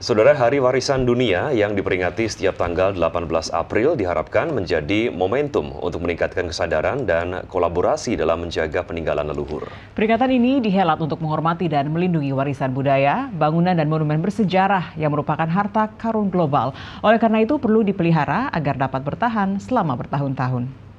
Saudara Hari Warisan Dunia yang diperingati setiap tanggal 18 April diharapkan menjadi momentum untuk meningkatkan kesadaran dan kolaborasi dalam menjaga peninggalan leluhur. Peringatan ini dihelat untuk menghormati dan melindungi warisan budaya, bangunan dan monumen bersejarah yang merupakan harta karun global. Oleh karena itu perlu dipelihara agar dapat bertahan selama bertahun-tahun.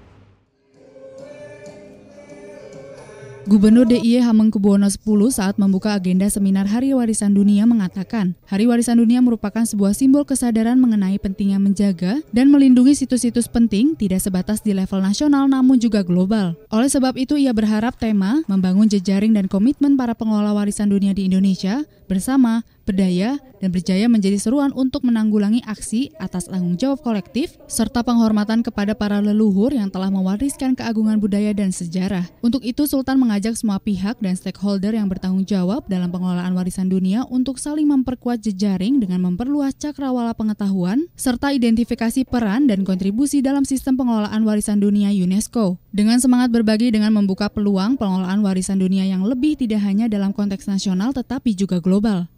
Gubernur DIY Hamengkubuwono X saat membuka agenda seminar Hari Warisan Dunia mengatakan, Hari Warisan Dunia merupakan sebuah simbol kesadaran mengenai pentingnya menjaga dan melindungi situs-situs penting tidak sebatas di level nasional namun juga global. Oleh sebab itu ia berharap tema membangun jejaring dan komitmen para pengelola warisan dunia di Indonesia bersama berdaya, dan berjaya menjadi seruan untuk menanggulangi aksi atas tanggung jawab kolektif, serta penghormatan kepada para leluhur yang telah mewariskan keagungan budaya dan sejarah. Untuk itu, Sultan mengajak semua pihak dan stakeholder yang bertanggung jawab dalam pengelolaan warisan dunia untuk saling memperkuat jejaring dengan memperluas cakrawala pengetahuan, serta identifikasi peran dan kontribusi dalam sistem pengelolaan warisan dunia UNESCO. Dengan semangat berbagi dengan membuka peluang pengelolaan warisan dunia yang lebih tidak hanya dalam konteks nasional tetapi juga global.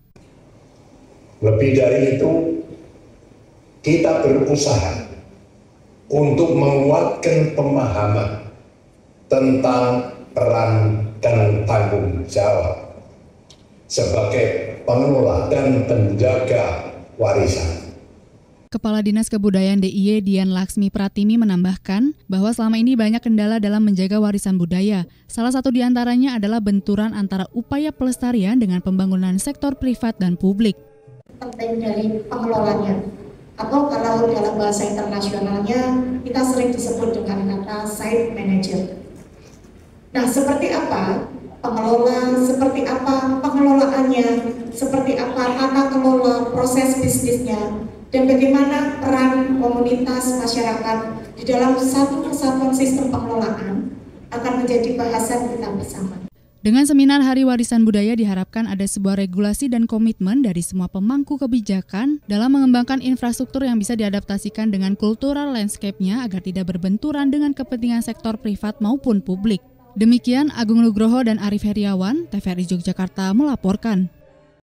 Lebih dari itu, kita berusaha untuk menguatkan pemahaman tentang peran dan tanggung jawab sebagai pengelola dan penjaga warisan. Kepala Dinas Kebudayaan DIY Dian Laksmi Pratimi menambahkan bahwa selama ini banyak kendala dalam menjaga warisan budaya. Salah satu di antaranya adalah benturan antara upaya pelestarian dengan pembangunan sektor privat dan publik penting dari pengelolanya atau kalau dalam bahasa internasionalnya kita sering disebut dengan kata site manager. Nah, seperti apa pengelola, seperti apa pengelolaannya, seperti apa tata kelola proses bisnisnya, dan bagaimana peran komunitas masyarakat di dalam satu kesatuan sistem pengelolaan akan menjadi bahasan kita bersama. Dengan seminar Hari Warisan Budaya diharapkan ada sebuah regulasi dan komitmen dari semua pemangku kebijakan dalam mengembangkan infrastruktur yang bisa diadaptasikan dengan kultural landscape-nya agar tidak berbenturan dengan kepentingan sektor privat maupun publik. Demikian Agung Nugroho dan Arif Heriawan, TVRI Yogyakarta melaporkan.